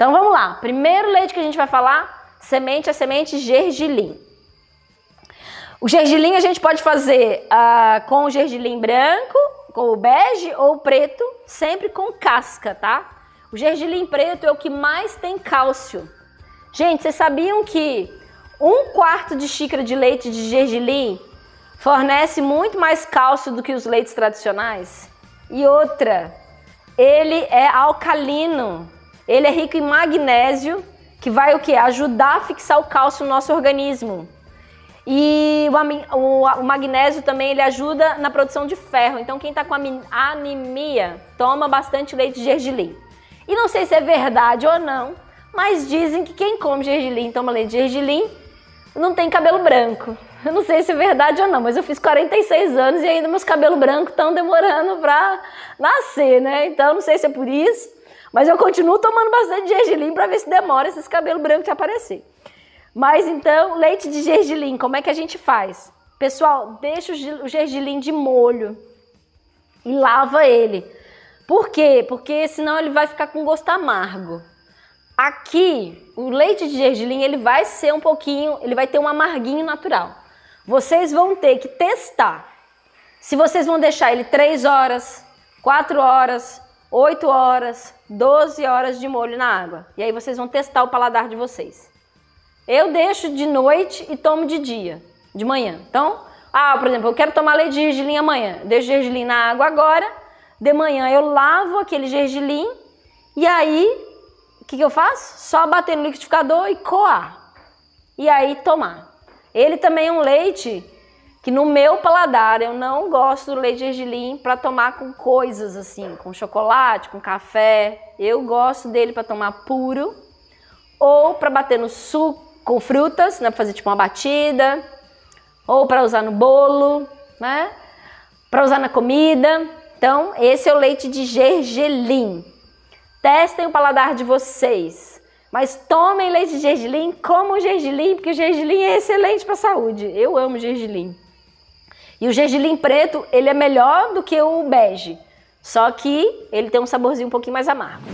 Então vamos lá. Primeiro leite que a gente vai falar, semente é semente gergelim. O gergelim a gente pode fazer uh, com o gergelim branco, com o bege ou preto, sempre com casca, tá? O gergelim preto é o que mais tem cálcio. Gente, vocês sabiam que um quarto de xícara de leite de gergelim fornece muito mais cálcio do que os leites tradicionais? E outra, ele é alcalino, ele é rico em magnésio, que vai o que? Ajudar a fixar o cálcio no nosso organismo. E o, o, o, magnésio também ele ajuda na produção de ferro. Então quem está com anemia toma bastante leite de gergelim. E não sei se é verdade ou não, mas dizem que quem come gergelim, toma leite de gergelim, não tem cabelo branco. Eu não sei se é verdade ou não, mas eu fiz 46 anos e ainda meus cabelos brancos estão demorando para nascer, né? Então não sei se é por isso, mas eu continuo tomando bastante gergelim para ver se demora esses cabelos brancos de aparecer. Mas então, leite de gergelim, como é que a gente faz? Pessoal, deixa o gergelim de molho e lava ele. Por quê? Porque senão ele vai ficar com gosto amargo. Aqui, o leite de gergelim, ele vai ser um pouquinho, ele vai ter um amarguinho natural. Vocês vão ter que testar se vocês vão deixar ele 3 horas, 4 horas, 8 horas, 12 horas de molho na água. E aí vocês vão testar o paladar de vocês. Eu deixo de noite e tomo de dia, de manhã. Então, ah, por exemplo, eu quero tomar leite de gergelim amanhã. Deixo gergelim na água agora. De manhã eu lavo aquele gergelim e aí o que, que eu faço? Só bater no liquidificador e coar. E aí tomar. Ele também é um leite que no meu paladar eu não gosto do leite de gergelim para tomar com coisas assim, com chocolate, com café. Eu gosto dele para tomar puro ou para bater no suco com frutas, né, para fazer tipo uma batida, ou para usar no bolo, né? Para usar na comida. Então, esse é o leite de gergelim. Testem o paladar de vocês. Mas tomem leite de gergelim, comam gergelim, porque o gergelim é excelente para a saúde. Eu amo gergelim. E o gergelim preto, ele é melhor do que o bege. Só que ele tem um saborzinho um pouquinho mais amargo.